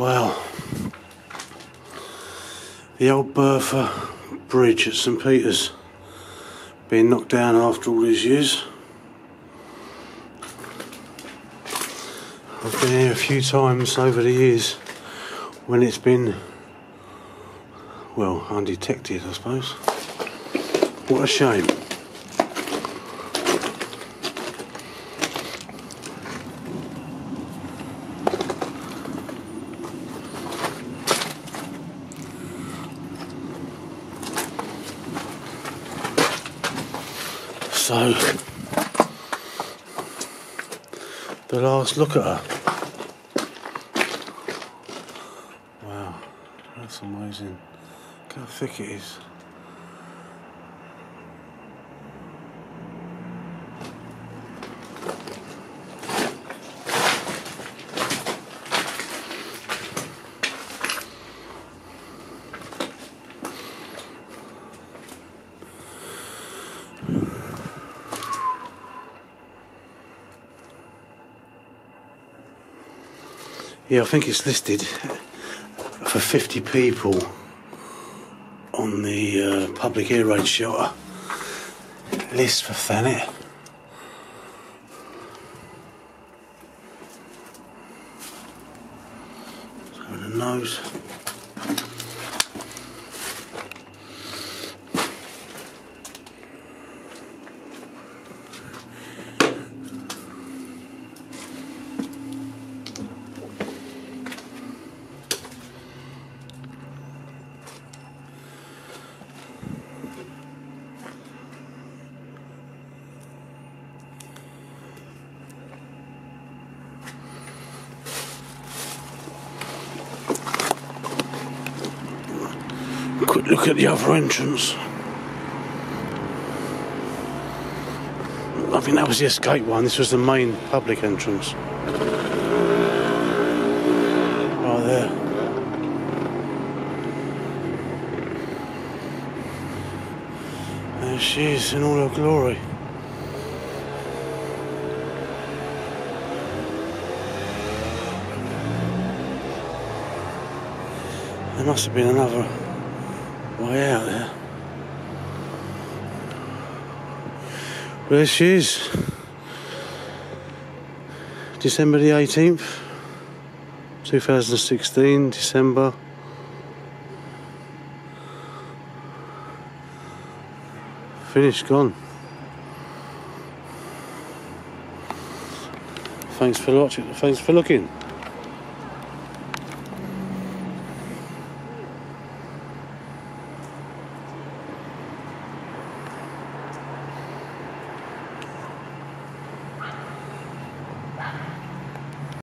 Well, the old Bertha Bridge at St Peter's being knocked down after all these years. I've been here a few times over the years when it's been, well, undetected, I suppose. What a shame. So, the last look at her. Wow, that's amazing. Look how thick it is. Yeah, I think it's listed for 50 people on the uh, public air raid shelter list for Thanet. So the nose. Quick look at the other entrance. I think that was the escape one. This was the main public entrance. Right there. There she is in all her glory. There must have been another way out there. There she is. December the 18th, 2016, December. Finished, gone. Thanks for watching. Thanks for looking.